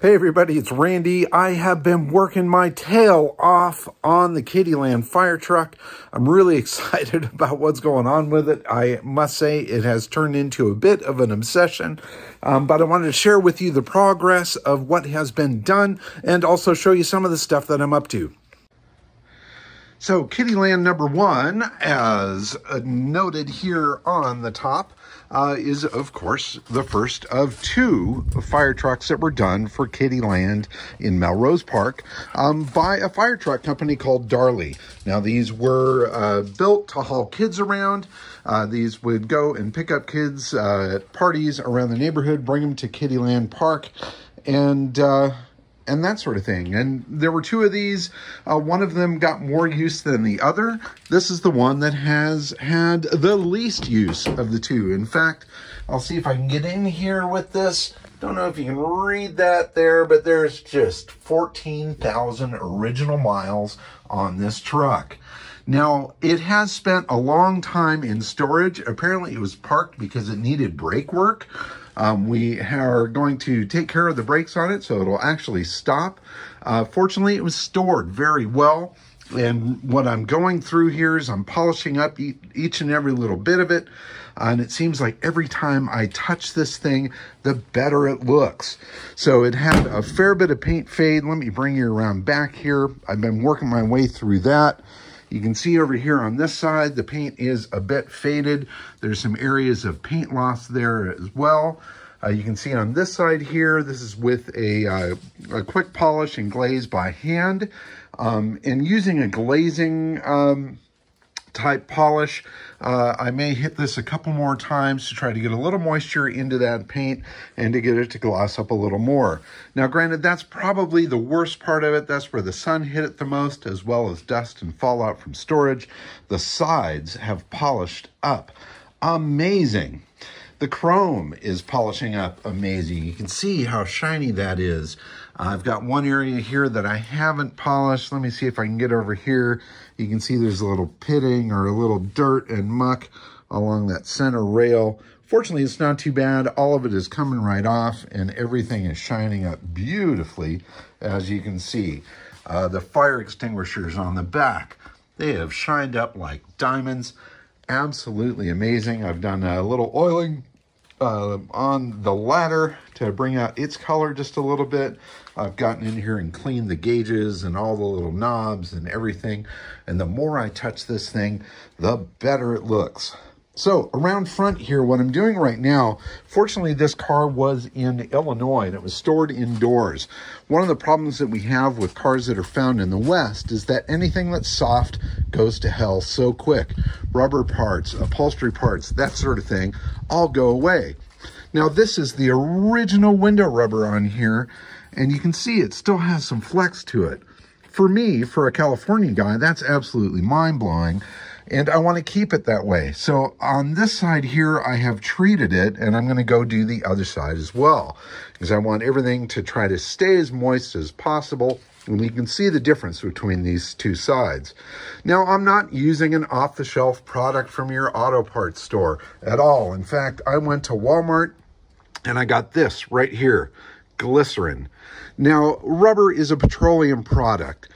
Hey everybody, it's Randy. I have been working my tail off on the Kiddieland fire truck. I'm really excited about what's going on with it. I must say it has turned into a bit of an obsession, um, but I wanted to share with you the progress of what has been done and also show you some of the stuff that I'm up to. So, Kiddieland number one, as noted here on the top, uh, is, of course, the first of two fire trucks that were done for Kiddieland in Melrose Park um, by a fire truck company called Darley. Now, these were uh, built to haul kids around. Uh, these would go and pick up kids uh, at parties around the neighborhood, bring them to Kiddieland Park, and uh, and that sort of thing. And there were two of these. Uh, one of them got more use than the other. This is the one that has had the least use of the two. In fact, I'll see if I can get in here with this. Don't know if you can read that there, but there's just 14,000 original miles on this truck. Now, it has spent a long time in storage. Apparently, it was parked because it needed brake work. Um, we are going to take care of the brakes on it so it'll actually stop. Uh, fortunately, it was stored very well. And what I'm going through here is I'm polishing up each and every little bit of it. and it seems like every time I touch this thing, the better it looks. So it had a fair bit of paint fade. Let me bring you around back here. I've been working my way through that. You can see over here on this side, the paint is a bit faded. There's some areas of paint loss there as well. Uh, you can see on this side here, this is with a, uh, a quick polish and glaze by hand. Um, and using a glazing um, type polish. Uh, I may hit this a couple more times to try to get a little moisture into that paint and to get it to gloss up a little more. Now, granted, that's probably the worst part of it. That's where the sun hit it the most, as well as dust and fallout from storage. The sides have polished up. Amazing. The chrome is polishing up amazing. You can see how shiny that is. I've got one area here that I haven't polished. Let me see if I can get over here. You can see there's a little pitting or a little dirt and muck along that center rail. Fortunately, it's not too bad. All of it is coming right off and everything is shining up beautifully, as you can see. Uh, the fire extinguishers on the back, they have shined up like diamonds. Absolutely amazing. I've done a little oiling uh, on the ladder to bring out its color just a little bit. I've gotten in here and cleaned the gauges and all the little knobs and everything. And the more I touch this thing, the better it looks. So around front here, what I'm doing right now, fortunately this car was in Illinois and it was stored indoors. One of the problems that we have with cars that are found in the West is that anything that's soft goes to hell so quick. Rubber parts, upholstery parts, that sort of thing, all go away. Now this is the original window rubber on here and you can see it still has some flex to it. For me, for a California guy, that's absolutely mind-blowing and I want to keep it that way. So on this side here, I have treated it and I'm going to go do the other side as well because I want everything to try to stay as moist as possible and we can see the difference between these two sides. Now, I'm not using an off-the-shelf product from your auto parts store at all. In fact, I went to Walmart and I got this right here, glycerin. Now, rubber is a petroleum product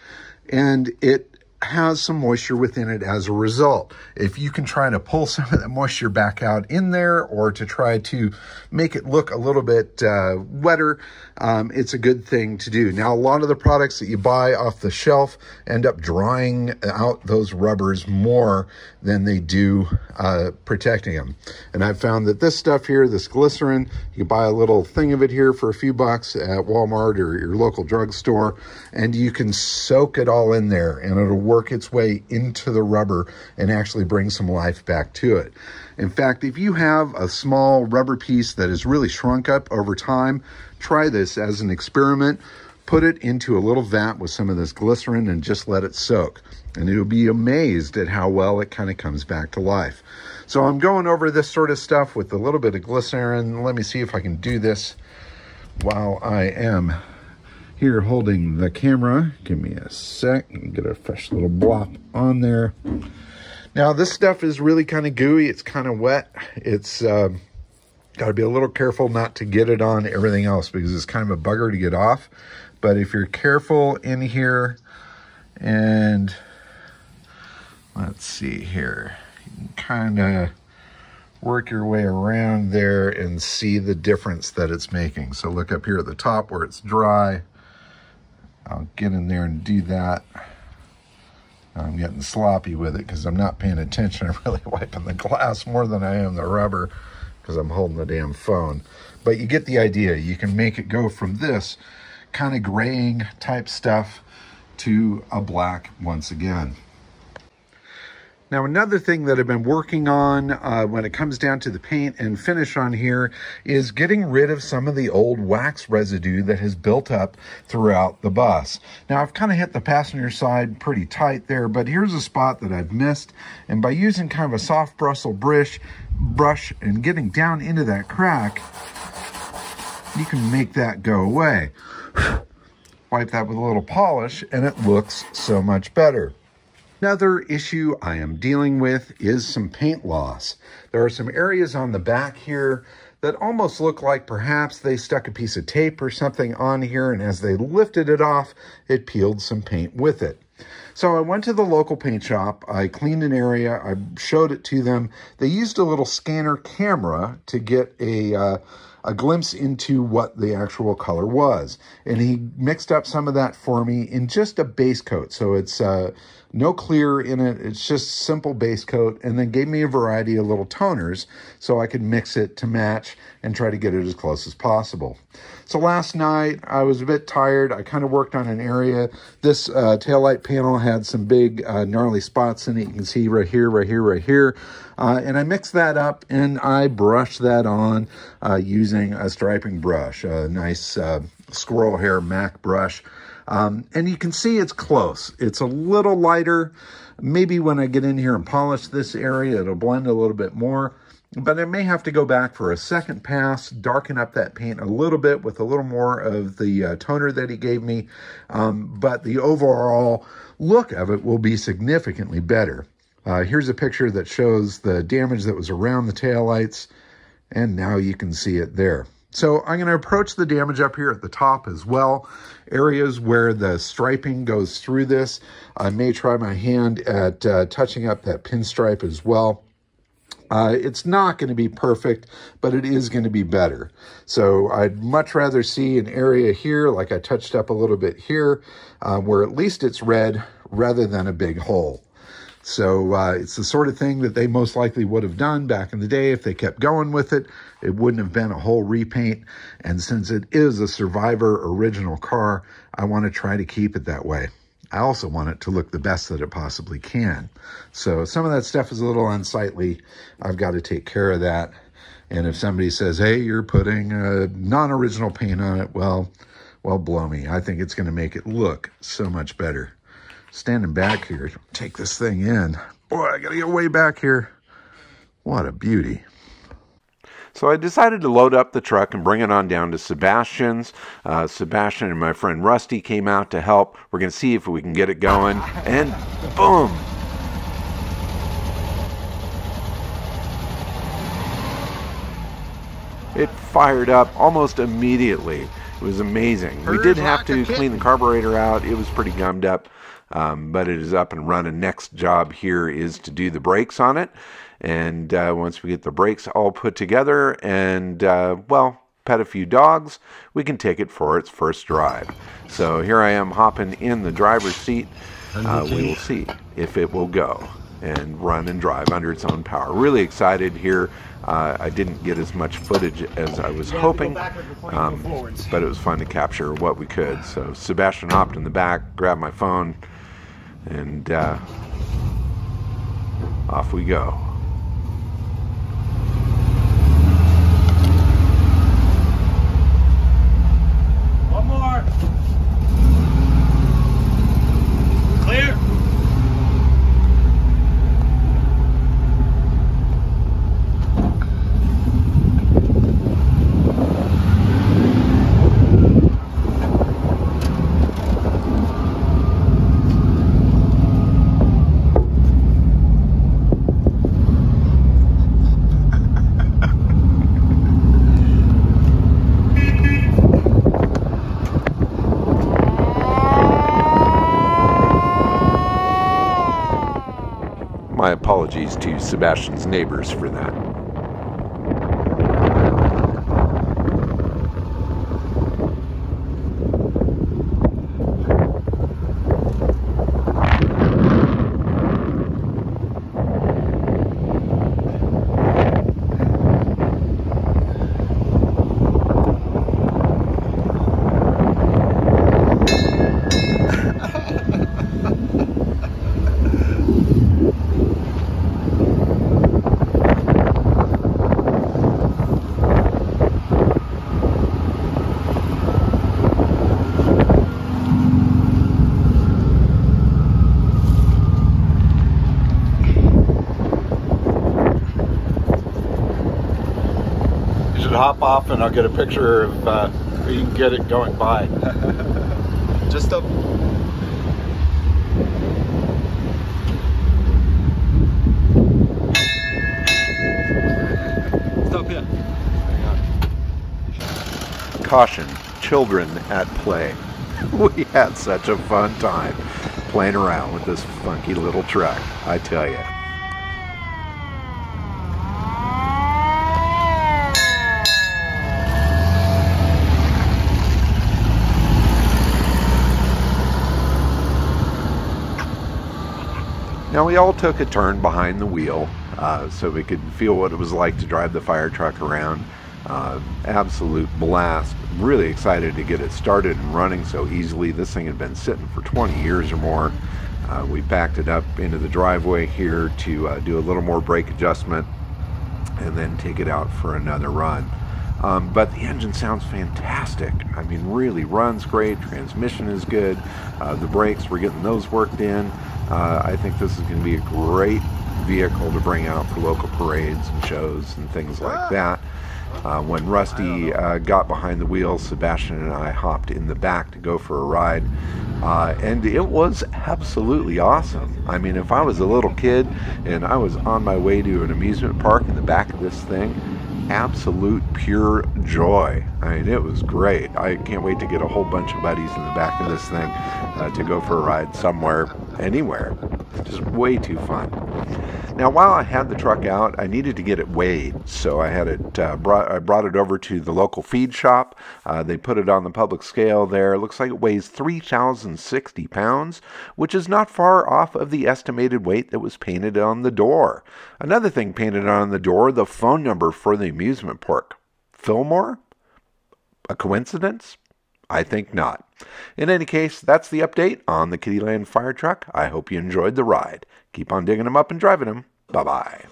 and it has some moisture within it as a result. If you can try to pull some of that moisture back out in there or to try to make it look a little bit uh, wetter, um, it's a good thing to do. Now, a lot of the products that you buy off the shelf end up drying out those rubbers more than they do uh, protecting them. And I've found that this stuff here, this glycerin, you buy a little thing of it here for a few bucks at Walmart or your local drugstore, and you can soak it all in there and it'll work its way into the rubber and actually bring some life back to it. In fact, if you have a small rubber piece that is really shrunk up over time, try this as an experiment. Put it into a little vat with some of this glycerin and just let it soak. And you'll be amazed at how well it kind of comes back to life. So I'm going over this sort of stuff with a little bit of glycerin. Let me see if I can do this while I am here holding the camera. Give me a sec and get a fresh little blop on there. Now this stuff is really kind of gooey. It's kind of wet. It's uh, Got to be a little careful not to get it on everything else because it's kind of a bugger to get off. But if you're careful in here and let's see here, you can kind of work your way around there and see the difference that it's making. So look up here at the top where it's dry. I'll get in there and do that. I'm getting sloppy with it because I'm not paying attention. I'm really wiping the glass more than I am the rubber because I'm holding the damn phone. But you get the idea. You can make it go from this kind of graying type stuff to a black once again. Now, another thing that I've been working on uh, when it comes down to the paint and finish on here is getting rid of some of the old wax residue that has built up throughout the bus. Now, I've kind of hit the passenger side pretty tight there, but here's a spot that I've missed. And by using kind of a soft bristle brush, brush and getting down into that crack, you can make that go away. Wipe that with a little polish and it looks so much better. Another issue I am dealing with is some paint loss. There are some areas on the back here that almost look like perhaps they stuck a piece of tape or something on here and as they lifted it off, it peeled some paint with it. So I went to the local paint shop, I cleaned an area, I showed it to them. They used a little scanner camera to get a uh, a glimpse into what the actual color was. And he mixed up some of that for me in just a base coat. So it's uh, no clear in it. It's just simple base coat and then gave me a variety of little toners so I could mix it to match and try to get it as close as possible. So last night I was a bit tired. I kind of worked on an area. This uh, taillight panel had some big uh, gnarly spots in it. You can see right here, right here, right here. Uh, and I mixed that up and I brushed that on uh, using a striping brush, a nice uh, squirrel hair Mack brush. Um, and you can see it's close. It's a little lighter. Maybe when I get in here and polish this area, it'll blend a little bit more. But I may have to go back for a second pass, darken up that paint a little bit with a little more of the uh, toner that he gave me. Um, but the overall look of it will be significantly better. Uh, here's a picture that shows the damage that was around the taillights, and now you can see it there. So I'm going to approach the damage up here at the top as well. Areas where the striping goes through this. I may try my hand at uh, touching up that pinstripe as well. Uh, it's not going to be perfect, but it is going to be better. So I'd much rather see an area here, like I touched up a little bit here, uh, where at least it's red rather than a big hole. So uh, it's the sort of thing that they most likely would have done back in the day if they kept going with it. It wouldn't have been a whole repaint. And since it is a Survivor original car, I want to try to keep it that way. I also want it to look the best that it possibly can. So some of that stuff is a little unsightly. I've got to take care of that. And if somebody says, hey, you're putting a non-original paint on it, well, well, blow me. I think it's going to make it look so much better standing back here, take this thing in. Boy, I gotta get way back here. What a beauty. So I decided to load up the truck and bring it on down to Sebastian's. Uh, Sebastian and my friend Rusty came out to help. We're going to see if we can get it going. And boom! It fired up almost immediately. It was amazing. We did have to clean the carburetor out. It was pretty gummed up um, but it is up and running. Next job here is to do the brakes on it. And uh, once we get the brakes all put together and, uh, well, pet a few dogs, we can take it for its first drive. So here I am hopping in the driver's seat. Uh, we will see if it will go and run and drive under its own power. Really excited here. Uh, I didn't get as much footage as I was hoping, um, but it was fun to capture what we could. So Sebastian hopped in the back, grabbed my phone, and uh, off we go. Apologies to Sebastian's neighbors for that. Hop off and I'll get a picture of uh, you can get it going by. Just up. Stop here. Caution, children at play. We had such a fun time playing around with this funky little truck, I tell you. Now, we all took a turn behind the wheel uh, so we could feel what it was like to drive the fire truck around. Uh, absolute blast. Really excited to get it started and running so easily. This thing had been sitting for 20 years or more. Uh, we backed it up into the driveway here to uh, do a little more brake adjustment and then take it out for another run. Um, but the engine sounds fantastic. I mean, really runs great. Transmission is good. Uh, the brakes, we're getting those worked in. Uh, I think this is going to be a great vehicle to bring out for local parades and shows and things like that. Uh, when Rusty uh, got behind the wheel, Sebastian and I hopped in the back to go for a ride. Uh, and it was absolutely awesome. I mean, if I was a little kid and I was on my way to an amusement park in the back of this thing, absolute pure joy. I mean, it was great. I can't wait to get a whole bunch of buddies in the back of this thing uh, to go for a ride somewhere, anywhere. Just way too fun. Now, while I had the truck out, I needed to get it weighed, so I had it uh, brought. I brought it over to the local feed shop. Uh, they put it on the public scale there. It looks like it weighs 3,060 pounds, which is not far off of the estimated weight that was painted on the door. Another thing painted on the door: the phone number for the amusement park. Fillmore? A coincidence? I think not. In any case, that's the update on the Kiddieland fire truck. I hope you enjoyed the ride. Keep on digging them up and driving them. Bye bye.